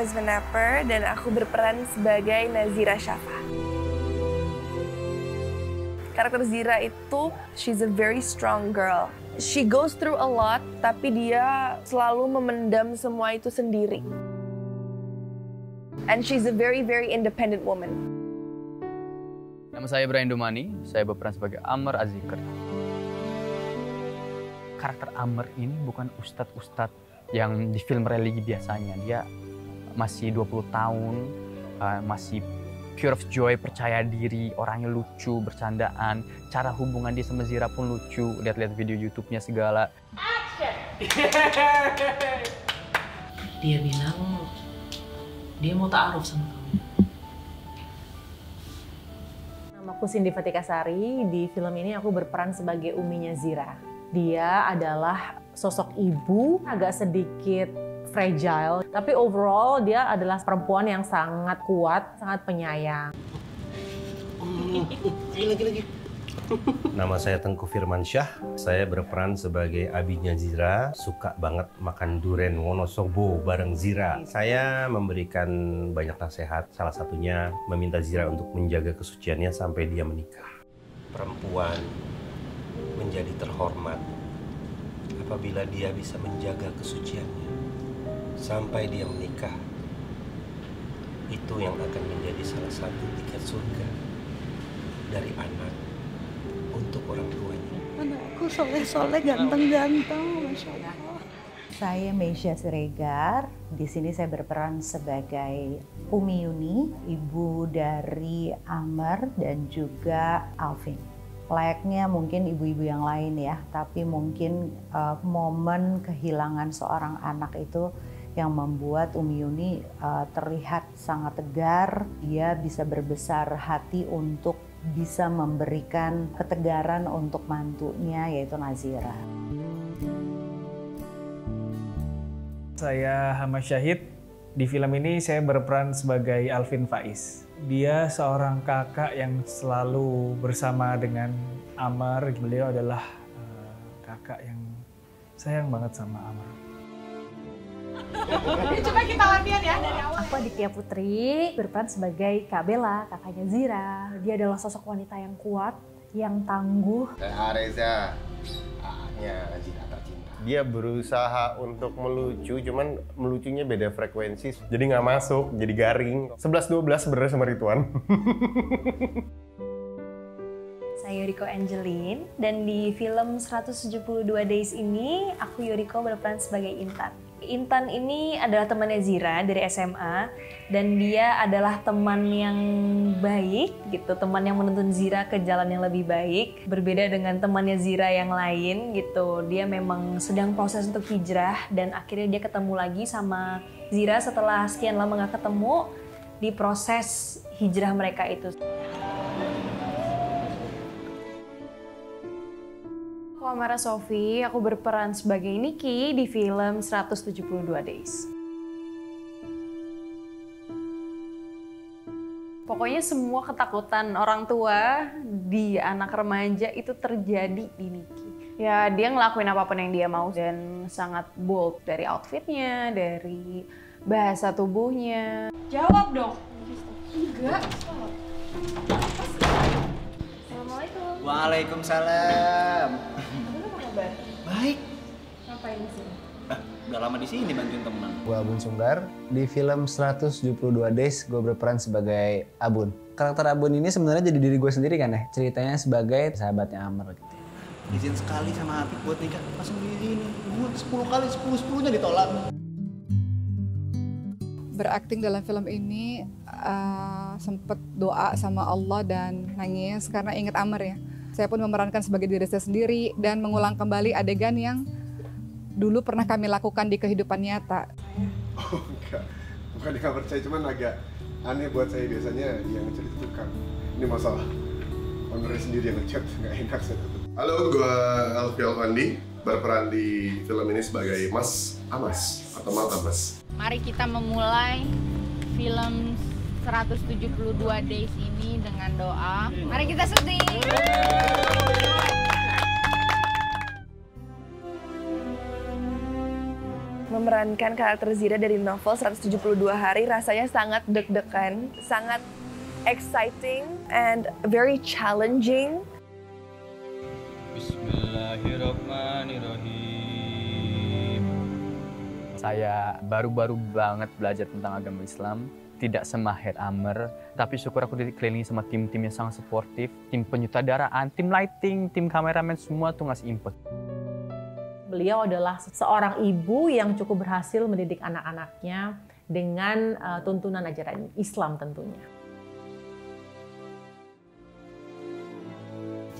Yasmin Napper dan aku berperan sebagai Nazira Syafa. Karakter Zira itu, she's a very strong girl. She goes through a lot, tapi dia selalu memendam semua itu sendiri. And she's a very, very independent woman. Nama saya Brian Dumani, saya berperan sebagai Amr Azikr. Karakter Amr ini bukan ustadz-ustadz yang di film religi biasanya. Dia masih 20 tahun, uh, masih pure of joy, percaya diri, orangnya lucu, bercandaan. Cara hubungan dia sama Zira pun lucu. Lihat-lihat video YouTube-nya segala. Action! dia bilang dia mau ta'aruf sama kamu. Namaku Cindy Fatika Sari, di film ini aku berperan sebagai uminya Zira. Dia adalah sosok ibu agak sedikit fragile, tapi overall dia adalah perempuan yang sangat kuat, sangat penyayang. lagi lagi. Nama saya Tengku Firman Syah. Saya berperan sebagai abinya Zira. Suka banget makan duren Wonosobo bareng Zira. Saya memberikan banyak nasihat. Salah satunya meminta Zira untuk menjaga kesuciannya sampai dia menikah. Perempuan menjadi terhormat apabila dia bisa menjaga kesuciannya sampai dia menikah. Itu yang akan menjadi salah satu tiket surga dari anak untuk orang tuanya. Anakku soleh-soleh, ganteng-ganteng, Masya Allah. Saya Meisha Siregar. Di sini saya berperan sebagai Umi Yuni, ibu dari Amr dan juga Alvin layaknya mungkin ibu-ibu yang lain ya, tapi mungkin uh, momen kehilangan seorang anak itu yang membuat Umi Yuni uh, terlihat sangat tegar, dia bisa berbesar hati untuk bisa memberikan ketegaran untuk mantunya yaitu Nazira. Saya Hamad Syahid, di film ini saya berperan sebagai Alvin Faiz. Dia seorang kakak yang selalu bersama dengan Amar. Beliau adalah uh, kakak yang sayang banget sama Amar. Coba kita latihan ya dari awal. Aku Aditya Putri, berperan sebagai Kak Bella, kakaknya Zira. Dia adalah sosok wanita yang kuat, yang tangguh. Saya Reza, A-nya Zira dia berusaha untuk melucu cuman melucunya beda frekuensi jadi nggak masuk jadi garing 11-12 sebenarnya sama Rituan saya Yuriko Angelin dan di film 172 Days ini aku Yuriko berperan sebagai Intan Intan ini adalah temannya Zira dari SMA dan dia adalah teman yang baik gitu, teman yang menuntun Zira ke jalan yang lebih baik. Berbeda dengan temannya Zira yang lain gitu, dia memang sedang proses untuk hijrah dan akhirnya dia ketemu lagi sama Zira setelah sekian lama gak ketemu di proses hijrah mereka itu. Aku Amara Sofi, aku berperan sebagai Niki di film 172 Days. Pokoknya semua ketakutan orang tua di anak remaja itu terjadi di Niki. Ya dia ngelakuin apa pun yang dia mau dan sangat bold dari outfitnya, dari bahasa tubuhnya. Jawab dong. Enggak. Assalamualaikum. Waalaikumsalam. Baik. Ngapain di sini? Ah, udah lama di sini bantuin teman. Gue Abun Sunggar. Di film 172 Days gue berperan sebagai Abun. Karakter Abun ini sebenarnya jadi diri gue sendiri kan ya. Ceritanya sebagai sahabatnya Amr gitu. Izin sekali sama Apik buat nikah langsung di sini. Gue 10 kali 10 10-nya ditolak. Berakting dalam film ini uh, sempet doa sama Allah dan nangis karena ingat Amr ya saya pun memerankan sebagai diri saya sendiri dan mengulang kembali adegan yang dulu pernah kami lakukan di kehidupan nyata. Oh enggak, bukan dia percaya, cuman agak aneh buat saya biasanya yang ngechat itu kan. Ini masalah ownernya sendiri yang ngechat, nggak enak saya Halo, gue Alfi Alfandi, berperan di film ini sebagai Mas Amas atau Mal Amas. Mari kita memulai film 172 days ini dengan doa. Mari kita syuting. memerankan karakter Zira dari novel 172 hari rasanya sangat deg-degan, sangat exciting and very challenging. Bismillahirrahmanirrahim. Saya baru-baru banget belajar tentang agama Islam. Tidak semahir Amer, tapi syukur aku dikelilingi sama tim-tim yang sangat suportif, tim penyutradaraan, tim lighting, tim kameramen semua tuh ngasih input. Beliau adalah seorang ibu yang cukup berhasil mendidik anak-anaknya dengan uh, tuntunan ajaran Islam tentunya.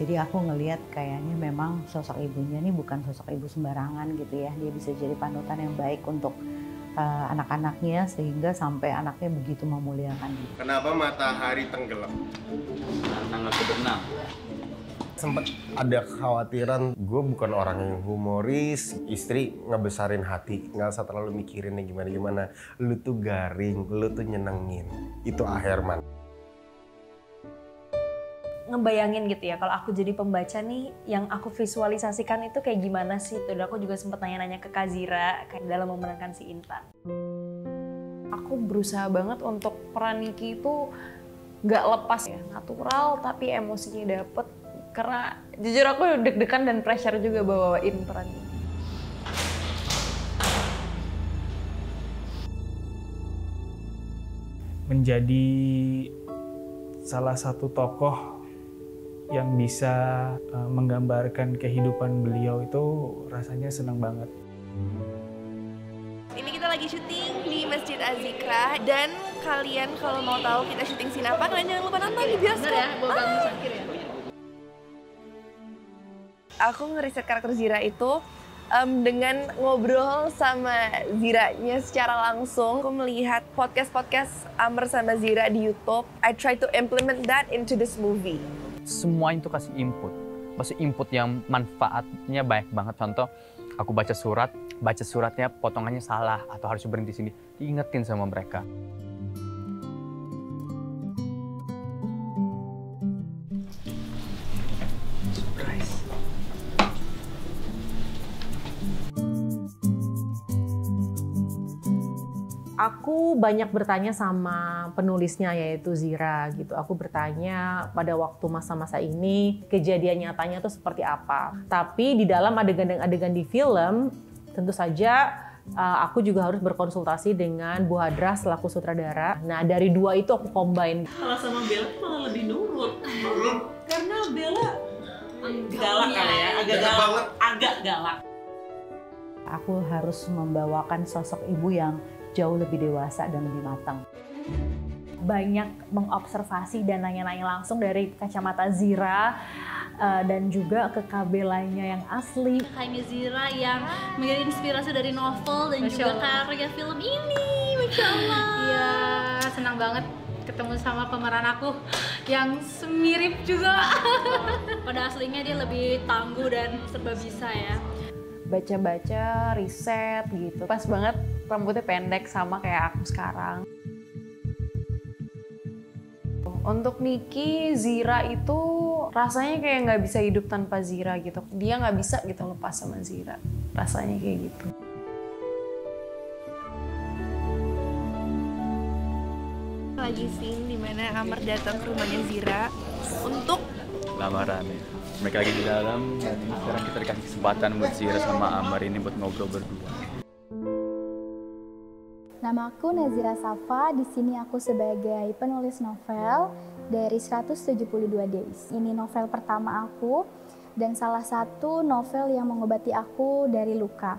Jadi aku ngelihat kayaknya memang sosok ibunya ini bukan sosok ibu sembarangan gitu ya. Dia bisa jadi panutan yang baik untuk uh, anak-anaknya sehingga sampai anaknya begitu memuliakan dia. Kenapa matahari tenggelam? Karena nggak berenang. Sempat ada kekhawatiran gue bukan orang yang humoris, istri ngebesarin hati, nggak usah terlalu mikirin yang gimana-gimana. Lu tuh garing, lu tuh nyenengin. Itu Aherman. Ngebayangin gitu ya kalau aku jadi pembaca nih yang aku visualisasikan itu kayak gimana sih? Tuh Dan aku juga sempat nanya-nanya ke Kazira kayak dalam memenangkan si Intan. Aku berusaha banget untuk peran Niki itu nggak lepas ya. Natural tapi emosinya dapet. Karena jujur aku deg-degan dan pressure juga bawain peran ini menjadi salah satu tokoh yang bisa uh, menggambarkan kehidupan beliau itu rasanya senang banget. Ini kita lagi syuting di Masjid Azikra dan kalian kalau mau tahu kita syuting scene apa kalian jangan lupa nonton di bioskop. ya, Ah. sakit ya. Aku ngeriset karakter Zira itu em, dengan ngobrol sama Ziranya secara langsung. Aku melihat podcast-podcast Amr sama Zira di YouTube. I try to implement that into this movie. Semua itu kasih input. Pasti input yang manfaatnya banyak banget. Contoh, aku baca surat, baca suratnya potongannya salah atau harus berhenti sini. Diingetin sama mereka. Aku banyak bertanya sama penulisnya yaitu Zira gitu. Aku bertanya pada waktu masa-masa ini kejadian nyatanya tuh seperti apa. Tapi di dalam adegan-adegan di film tentu saja uh, aku juga harus berkonsultasi dengan Bu Hadra selaku sutradara. Nah dari dua itu aku combine. Kalau sama Bella malah lebih nurut. Karena Bella galak kali ya, agak Galak galak, banget. agak galak. Aku harus membawakan sosok ibu yang jauh lebih dewasa dan lebih matang. banyak mengobservasi dan nanya-nanya langsung dari kacamata Zira uh, dan juga ke kabelanya yang asli. Kakaknya Zira yang menjadi inspirasi dari novel dan Masya juga Allah. karya film ini, Masya Allah. Iya, senang banget ketemu sama pemeran aku yang semirip juga. Pada aslinya dia lebih tangguh dan serba bisa ya. Baca-baca riset gitu. Pas banget rambutnya pendek sama kayak aku sekarang. Untuk Niki Zira itu rasanya kayak nggak bisa hidup tanpa Zira gitu. Dia nggak bisa gitu lepas sama Zira. Rasanya kayak gitu. Lagi scene di mana Amr datang ke rumahnya Zira untuk Lamaran ya. Mereka lagi di dalam, jadi sekarang kita dikasih kesempatan buat Zira sama Amar ini buat ngobrol berdua. Nama aku Nazira Safa, di sini aku sebagai penulis novel dari 172 Days. Ini novel pertama aku dan salah satu novel yang mengobati aku dari luka.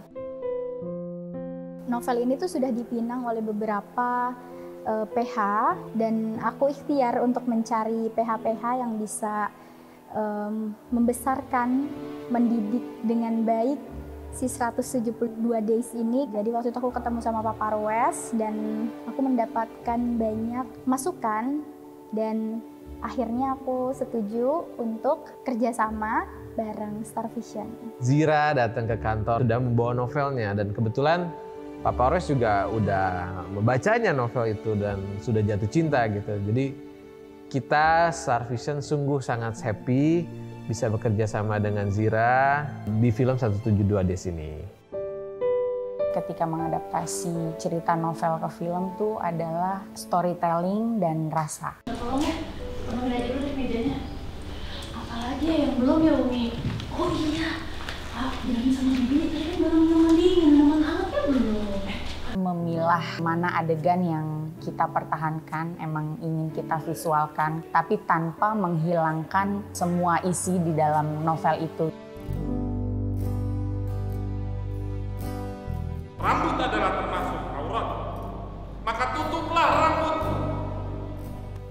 Novel ini tuh sudah dipinang oleh beberapa eh, PH dan aku ikhtiar untuk mencari PH-PH yang bisa em, membesarkan, mendidik dengan baik si 172 days ini. Jadi waktu itu aku ketemu sama Pak Parwes dan aku mendapatkan banyak masukan dan akhirnya aku setuju untuk kerjasama bareng Star Vision. Zira datang ke kantor sudah membawa novelnya dan kebetulan Pak Paulus juga udah membacanya novel itu dan sudah jatuh cinta gitu. Jadi kita Star Vision sungguh sangat happy bisa bekerja sama dengan Zira di film 172 Days ini. Ketika mengadaptasi cerita novel ke film tuh adalah storytelling dan rasa. Tolong ya, temenin aja dulu deh mejanya. Apalagi ya yang belum ya Umi? Oh iya, ah, bilangin sama Bibi tadi kan minuman dingin, minuman hangatnya belum. Memilah mana adegan yang kita pertahankan, emang ingin kita visualkan, tapi tanpa menghilangkan semua isi di dalam novel itu. Rambut adalah termasuk aurat. Maka tutuplah rambut.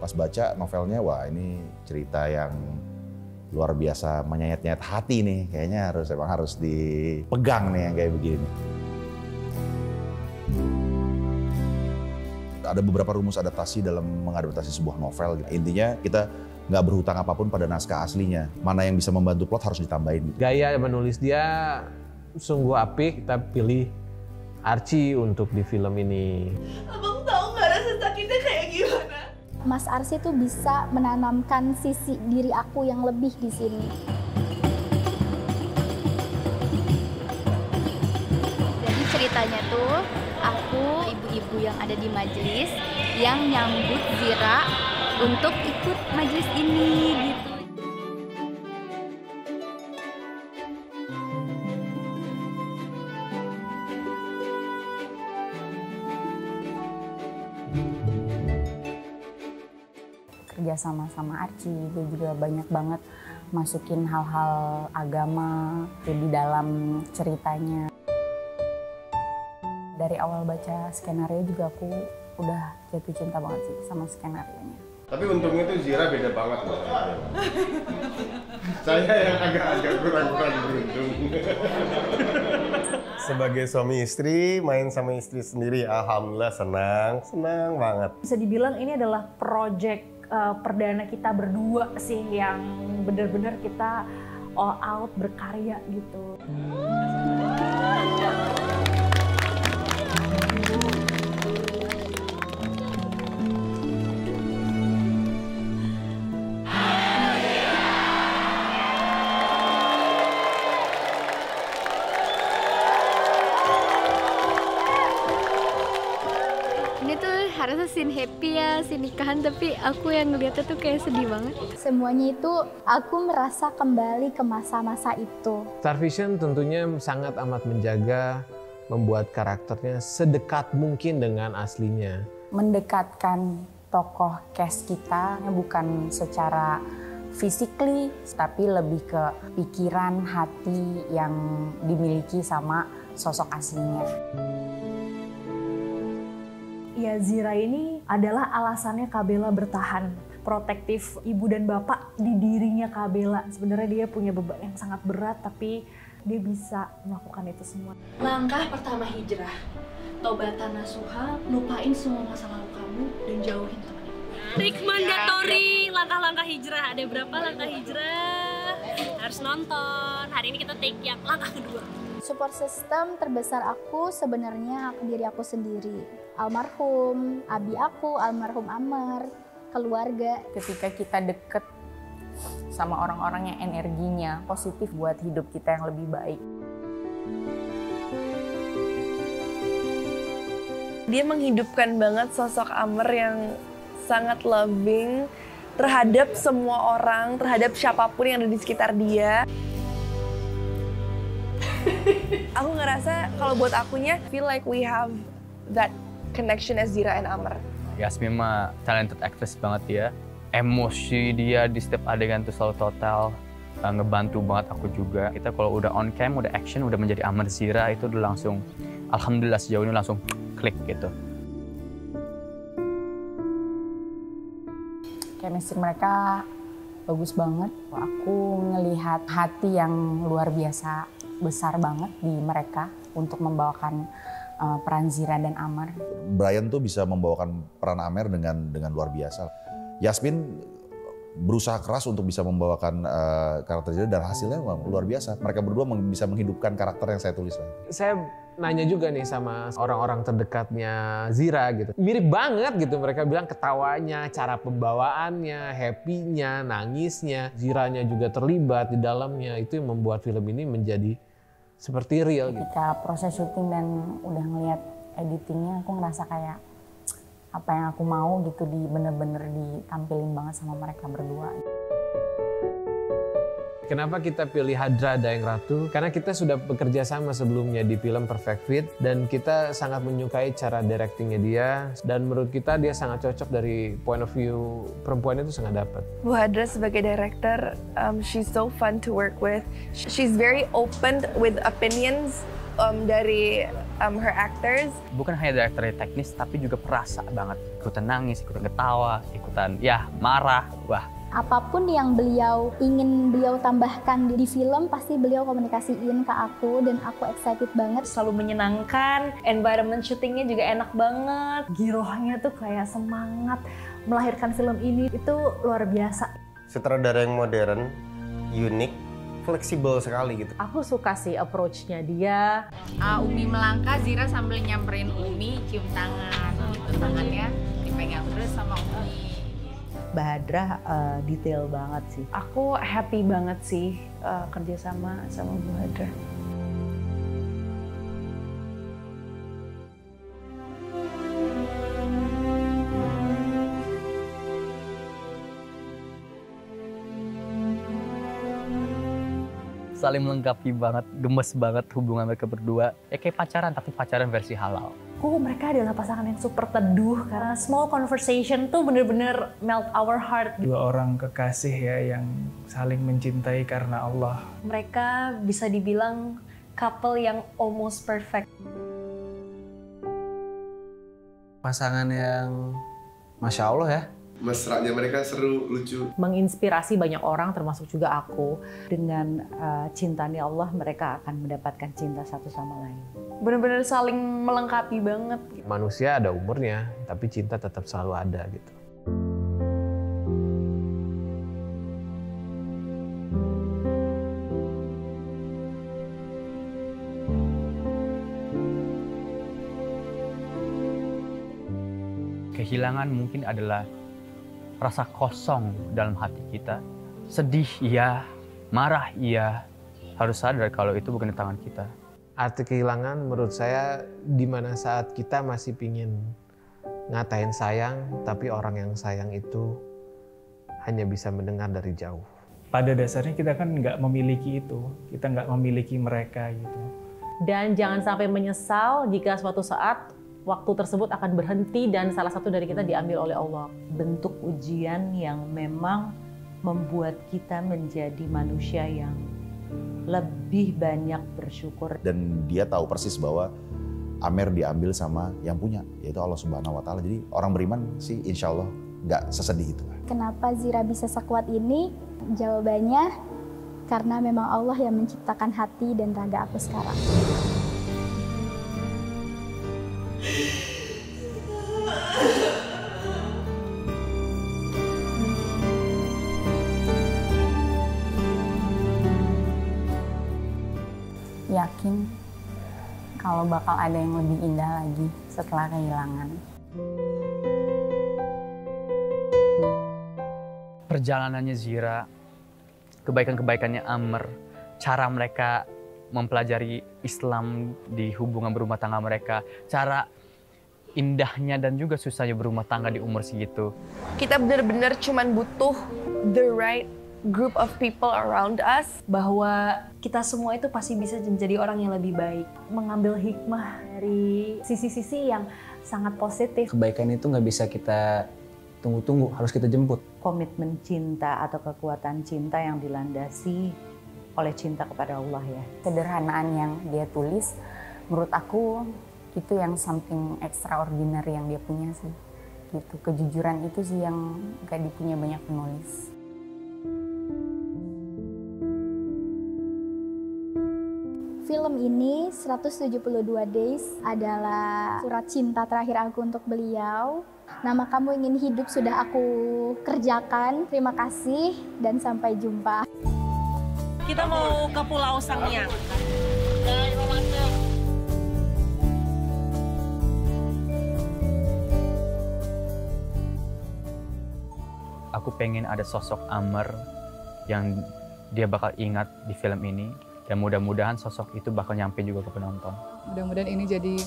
Pas baca novelnya, wah ini cerita yang luar biasa menyayat-nyayat hati nih. Kayaknya harus emang harus dipegang nih yang kayak begini. Ada beberapa rumus adaptasi dalam mengadaptasi sebuah novel. Intinya kita nggak berhutang apa pun pada naskah aslinya. Mana yang bisa membantu plot harus ditambahin. Gitu. Gaya menulis dia sungguh apik, kita pilih Archie untuk di film ini. Abang tahu nggak rasa sakitnya kayak gimana? Mas Arsi tuh bisa menanamkan sisi diri aku yang lebih di sini. Jadi ceritanya tuh aku ibu-ibu yang ada di majelis yang nyambut Zira untuk ikut majelis ini gitu. kerja sama sama Archie dia juga banyak banget masukin hal-hal agama di dalam ceritanya dari awal baca skenario juga aku udah jatuh cinta banget sih sama skenario nya Tapi untungnya tuh Zira beda banget loh. Saya yang agak-agak kurang-kurang beruntung. Sebagai suami istri, main sama istri sendiri, alhamdulillah senang, senang banget. Bisa dibilang ini adalah project uh, perdana kita berdua sih yang benar-benar kita all out berkarya gitu. Ini scene nikahan, tapi aku yang ngeliatnya tuh kayak sedih banget. Semuanya itu aku merasa kembali ke masa-masa itu. Star Vision tentunya sangat amat menjaga membuat karakternya sedekat mungkin dengan aslinya. mendekatkan tokoh cast kita bukan secara physically tapi lebih ke pikiran hati yang dimiliki sama sosok aslinya. Ya Zira ini adalah alasannya Kabela bertahan protektif ibu dan bapak di dirinya Kabela. Sebenarnya dia punya beban yang sangat berat tapi dia bisa melakukan itu semua. Langkah pertama hijrah. Tobatan nasuha, lupain semua masa lalu kamu dan jauhin teman Trik mandatori langkah-langkah hijrah. Ada berapa langkah hijrah? Harus nonton. Hari ini kita take yang langkah kedua. Support system terbesar aku sebenarnya diri aku sendiri. Almarhum abi aku, almarhum Amar, keluarga. Ketika kita deket sama orang-orang yang energinya positif buat hidup kita yang lebih baik. Dia menghidupkan banget sosok Amer yang sangat loving terhadap semua orang, terhadap siapa pun yang ada di sekitar dia. aku ngerasa kalau buat akunya feel like we have that connection as Zira and Amer. Yasmin mah talented actress banget dia. Emosi dia di setiap adegan tuh selalu total. Uh, ngebantu banget aku juga. Kita kalau udah on cam, udah action, udah menjadi Amer Zira itu udah langsung Alhamdulillah sejauh ini langsung klik gitu. Chemistry mereka bagus banget. Aku ngelihat hati yang luar biasa besar banget di mereka untuk membawakan uh, peran Zira dan Amar. Brian tuh bisa membawakan peran Amer dengan dengan luar biasa. Yasmin berusaha keras untuk bisa membawakan uh, karakter Zira dan hasilnya memang luar biasa. Mereka berdua meng- bisa menghidupkan karakter yang saya tulis. Saya nanya juga nih sama orang-orang terdekatnya Zira gitu. Mirip banget gitu mereka bilang ketawanya, cara pembawaannya, happy-nya, nangisnya. Ziranya juga terlibat di dalamnya. Itu yang membuat film ini menjadi seperti real gitu. Ketika proses syuting dan udah ngeliat editingnya, aku ngerasa kayak apa yang aku mau gitu di bener-bener ditampilin banget sama mereka berdua. Kenapa kita pilih Hadra Dayang Ratu? Karena kita sudah bekerja sama sebelumnya di film Perfect Fit dan kita sangat menyukai cara directingnya dia dan menurut kita dia sangat cocok dari point of view perempuan itu sangat dapat. Bu Hadra sebagai director, um, she's so fun to work with. She's very open with opinions um, dari um, her actors. Bukan hanya director teknis, tapi juga perasa banget. Ikutan nangis, ikutan ketawa, ikutan ya marah. Wah, apa pun yang beliau ingin beliau tambahkan di film pasti beliau komunikasiin ke aku dan aku excited banget selalu menyenangkan environment syutingnya juga enak banget girohnya tuh kayak semangat melahirkan film ini itu luar biasa Sutradara yang modern, unik, fleksibel sekali gitu. Aku suka sih approach-nya dia. Uh, Umi melangkah, Zira sambil nyamperin Umi, cium tangan gitu tangannya dipegang terus sama Umi. Bahadra uh, detail banget sih. Aku happy banget sih uh, kerjasama sama Bu Hadra. saling melengkapi banget, gemes banget hubungan mereka berdua. Ya kayak pacaran, tapi pacaran versi halal. Oh, mereka adalah pasangan yang super teduh karena small conversation tuh bener-bener melt our heart. Dua orang kekasih ya yang saling mencintai karena Allah. Mereka bisa dibilang couple yang almost perfect. Pasangan yang Masya Allah ya. Mesranya mereka seru, lucu. Menginspirasi banyak orang termasuk juga aku. Dengan uh, cintanya Allah mereka akan mendapatkan cinta satu sama lain. Bener-bener saling melengkapi banget. Manusia ada umurnya, tapi cinta tetap selalu ada gitu. Kehilangan mungkin adalah rasa kosong dalam hati kita. Sedih iya, marah iya. Harus sadar kalau itu bukan di tangan kita. Arti kehilangan menurut saya di mana saat kita masih pingin ngatain sayang, tapi orang yang sayang itu hanya bisa mendengar dari jauh. Pada dasarnya kita kan nggak memiliki itu, kita nggak memiliki mereka gitu. Dan jangan sampai menyesal jika suatu saat waktu tersebut akan berhenti dan salah satu dari kita diambil oleh Allah. Bentuk ujian yang memang membuat kita menjadi manusia yang lebih banyak bersyukur. Dan dia tahu persis bahwa Amer diambil sama yang punya, yaitu Allah Subhanahu Wa Taala. Jadi orang beriman sih insya Allah nggak sesedih itu. Kenapa Zira bisa sekuat ini? Jawabannya karena memang Allah yang menciptakan hati dan raga aku sekarang. Kalau bakal ada yang lebih indah lagi setelah kehilangan. Perjalanannya Zira, kebaikan-kebaikannya Amr, cara mereka mempelajari Islam di hubungan berumah tangga mereka, cara indahnya dan juga susahnya berumah tangga di umur segitu. Kita benar-benar cuman butuh the right group of people around us. Bahwa kita semua itu pasti bisa menjadi orang yang lebih baik. Mengambil hikmah dari sisi-sisi yang sangat positif. Kebaikan itu nggak bisa kita tunggu-tunggu, harus kita jemput. Komitmen cinta atau kekuatan cinta yang dilandasi oleh cinta kepada Allah ya. Sederhanaan yang dia tulis, menurut aku itu yang something extraordinary yang dia punya sih. Gitu, kejujuran itu sih yang gak dipunya banyak penulis. Film ini 172 Days adalah surat cinta terakhir aku untuk beliau. Nama kamu ingin hidup sudah aku kerjakan. Terima kasih dan sampai jumpa. Kita mau ke Pulau Sangiang. Aku pengen ada sosok Amr yang dia bakal ingat di film ini. Dan mudah-mudahan sosok itu bakal nyampe juga ke penonton. Mudah-mudahan ini jadi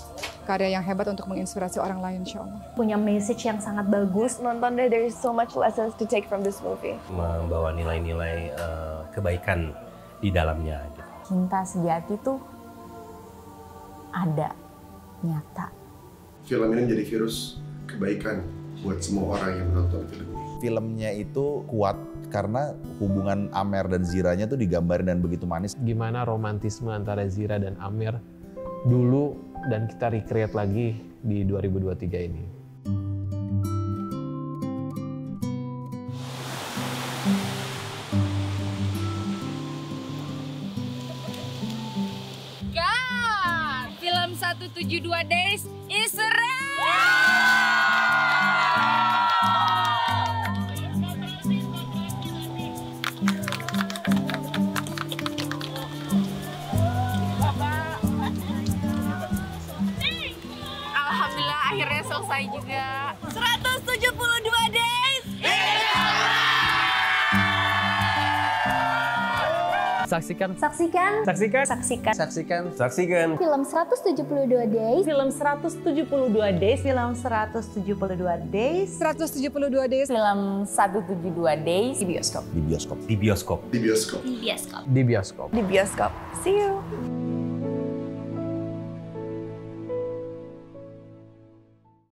karya yang hebat untuk menginspirasi orang lain insya Allah. Punya message yang sangat bagus. Nonton deh, there is so much lessons to take from this movie. membawa nilai-nilai eh, kebaikan di dalamnya. gitu. Cinta sejati tuh ada, nyata. Film ini menjadi virus kebaikan buat semua orang yang menonton film ini. Filmnya itu kuat karena hubungan Amer dan Ziranya tuh digambarin dan begitu manis. Gimana romantisme antara Zira dan Amir dulu dan kita recreate lagi di 2023 ini. God, film 172 Days Israel. Alhamdulillah Saksikan. Saksikan. Saksikan. Saksikan. Saksikan. Saksikan. Film 172 Days. Film 172 Days. Film 172 Days. 172 Days. Film 172 Days di bioskop. Di bioskop. Di bioskop. Di bioskop. Di bioskop. Di bioskop. Di bioskop. See you.